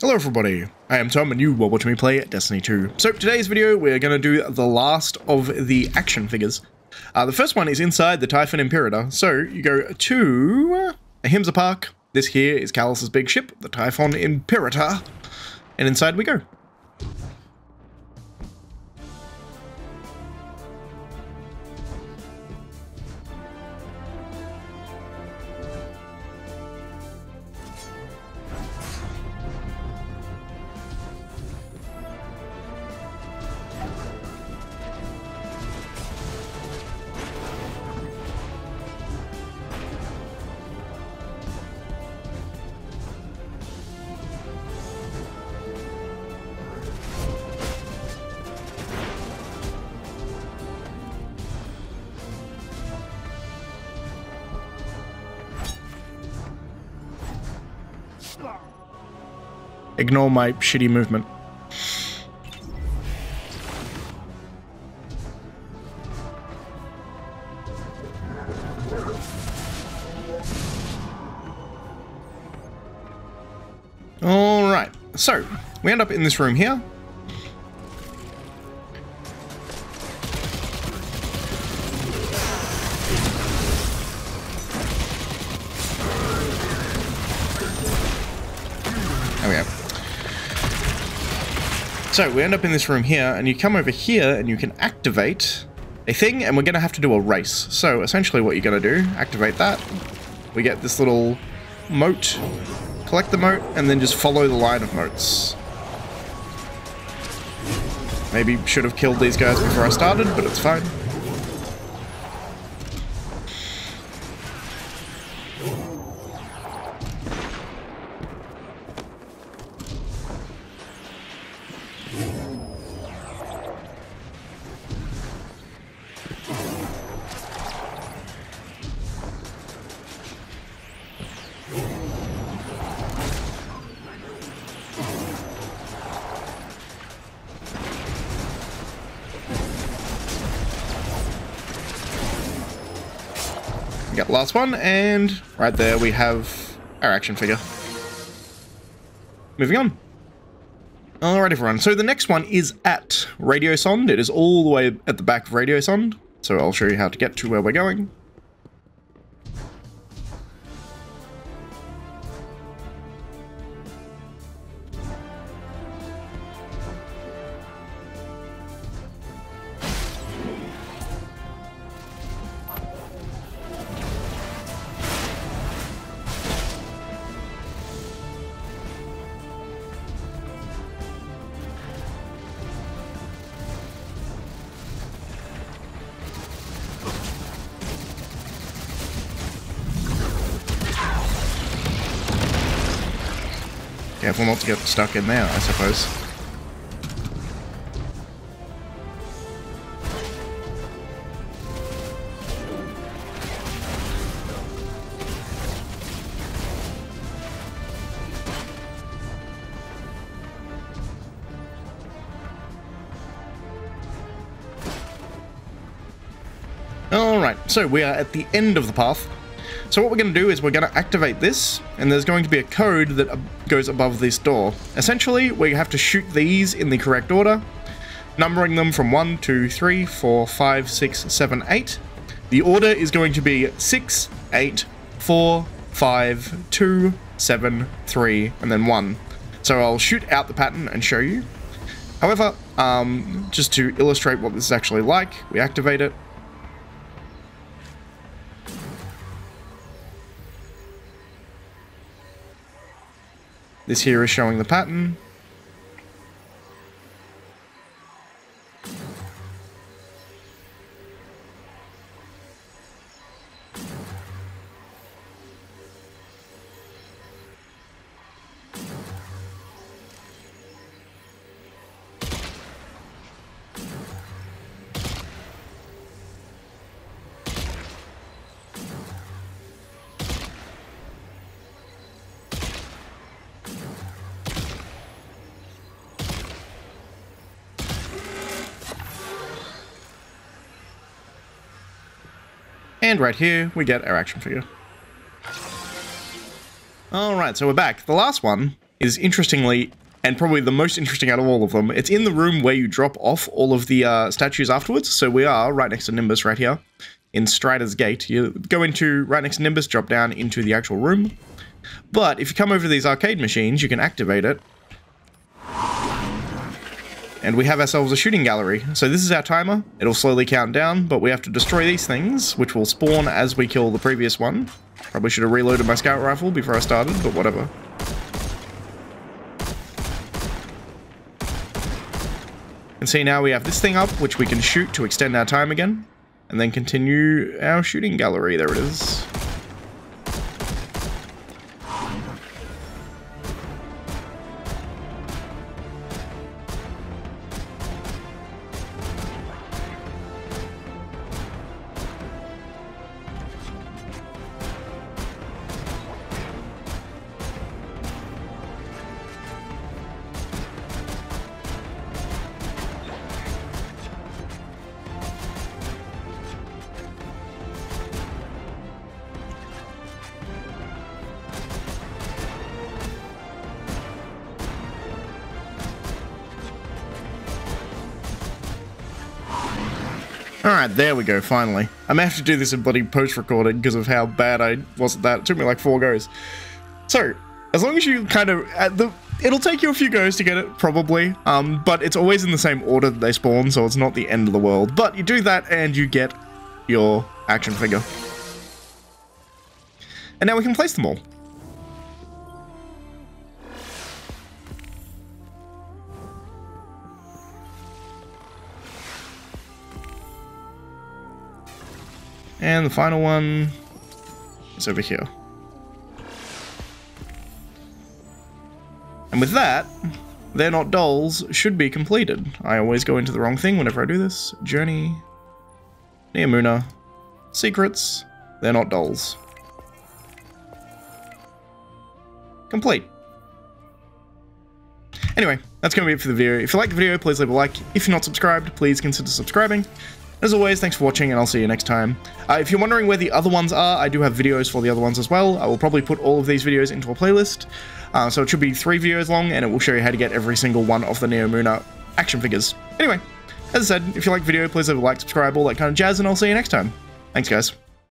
Hello everybody, I am Tom and you are watching me play Destiny 2. So today's video we're going to do the last of the action figures. Uh, the first one is inside the Typhon Imperator. So you go to Ahimsa Park. This here is Calus's big ship, the Typhon Imperator. And inside we go. Ignore my shitty movement. Alright, so we end up in this room here. So we end up in this room here, and you come over here and you can activate a thing, and we're going to have to do a race. So essentially what you're going to do, activate that. We get this little mote, collect the mote, and then just follow the line of motes. Maybe should have killed these guys before I started, but it's fine. We got the last one, and right there we have our action figure. Moving on. Alright everyone, so the next one is at Radiosonde. It is all the way at the back of Radiosonde, so I'll show you how to get to where we're going. Careful not to get stuck in there, I suppose. Alright, so we are at the end of the path. So what we're going to do is we're going to activate this, and there's going to be a code that goes above this door. Essentially, we have to shoot these in the correct order, numbering them from 1, 2, 3, 4, 5, 6, 7, 8. The order is going to be 6, 8, 4, 5, 2, 7, 3, and then 1. So I'll shoot out the pattern and show you. However, um, just to illustrate what this is actually like, we activate it, This here is showing the pattern. And right here, we get our action figure. Alright, so we're back. The last one is interestingly, and probably the most interesting out of all of them, it's in the room where you drop off all of the uh, statues afterwards. So we are right next to Nimbus right here in Strider's Gate. You go into right next to Nimbus, drop down into the actual room. But if you come over to these arcade machines, you can activate it. And we have ourselves a shooting gallery. So this is our timer. It'll slowly count down, but we have to destroy these things, which will spawn as we kill the previous one. Probably should have reloaded my scout rifle before I started, but whatever. And see now we have this thing up, which we can shoot to extend our time again. And then continue our shooting gallery. There it is. Alright, there we go, finally. I may have to do this in bloody post-recording because of how bad I was at that. It took me like four goes. So, as long as you kind of... the, it'll take you a few goes to get it, probably. Um, but it's always in the same order that they spawn, so it's not the end of the world. But you do that and you get your action figure. And now we can place them all. And the final one is over here. And with that, They're Not Dolls should be completed. I always go into the wrong thing whenever I do this. Journey, Neomuna, Secrets, They're Not Dolls. Complete. Anyway, that's going to be it for the video. If you like the video, please leave a like. If you're not subscribed, please consider subscribing. As always, thanks for watching, and I'll see you next time. Uh, if you're wondering where the other ones are, I do have videos for the other ones as well. I will probably put all of these videos into a playlist. Uh, so it should be three videos long, and it will show you how to get every single one of the Neomuna action figures. Anyway, as I said, if you like the video, please leave a like, subscribe, all that kind of jazz, and I'll see you next time. Thanks, guys.